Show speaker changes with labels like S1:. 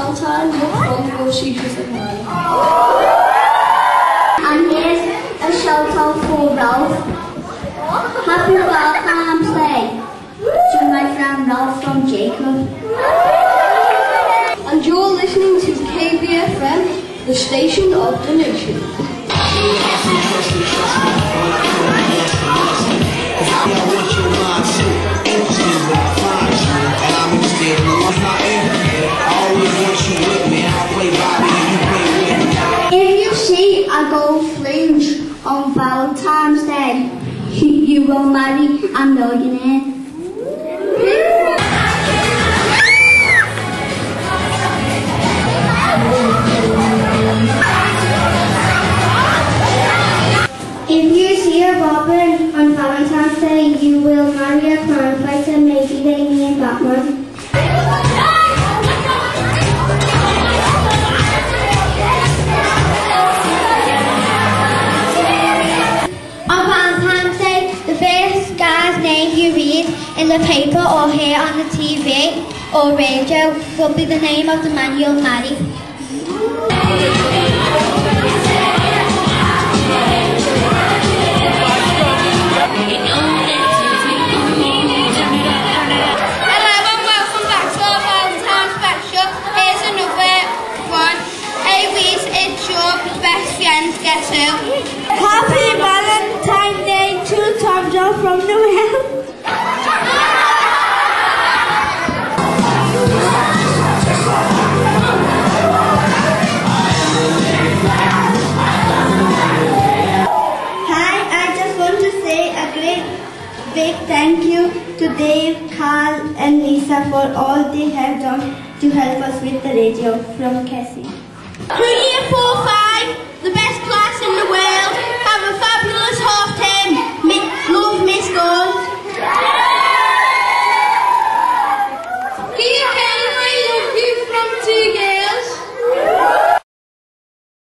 S1: Love from
S2: secret admirer.
S1: And here's a shout out for Ralph. Happy Valentine's Day to my friend Ralph from Jacob.
S2: And you're listening to KVFM, the station of the nation.
S1: Valentine's Day, you, will marry a millionaire. If you see a robin on Valentine's Day, you will marry a crime fighter, maybe they mean Batman. In the paper or hear on the TV or radio will be the name of the man you'll marry.
S3: Hello and welcome back to our Valentine's special.
S1: Big thank you to Dave, Carl and Lisa for all they have done to help us with the radio from Cassie.
S3: Year four five, the best